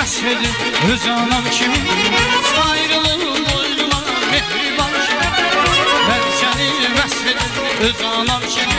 vəsf edib öz anam kimi? Ayrılığım boynuma mehriban. Kimi Mən səni vəsf edib öz anam kimi?